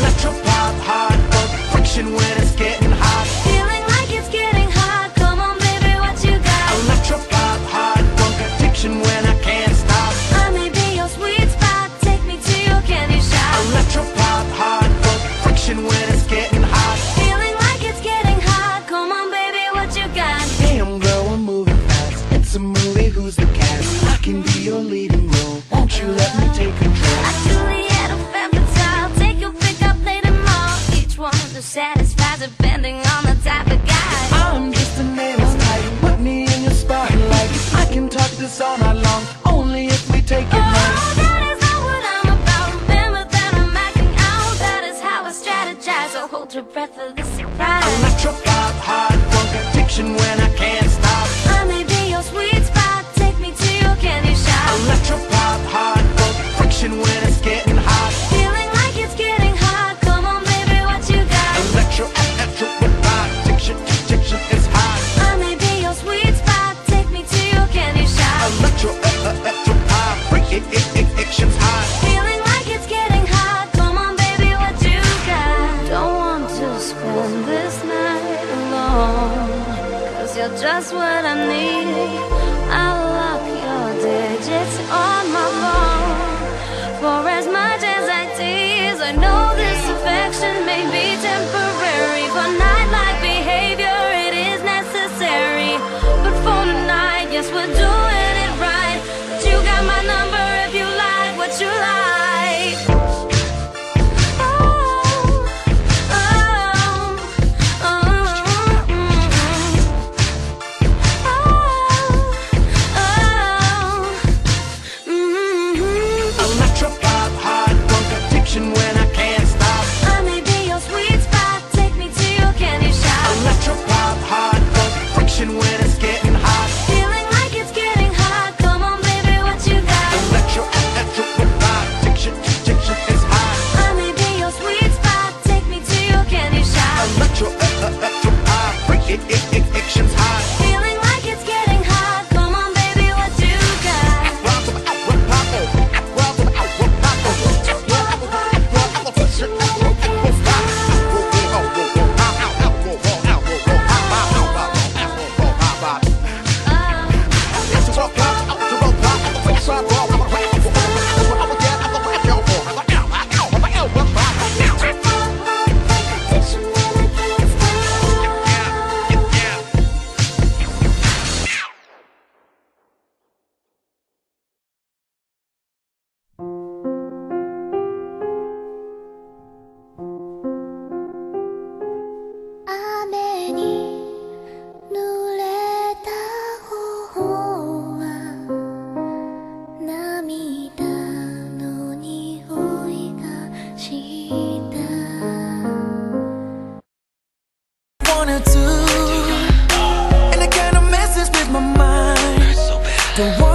Electropop. heart. satisfies depending bending home Cause you're just what I need. I lock your digits on my phone. For as much as I tease I know this affection may be temporary. when to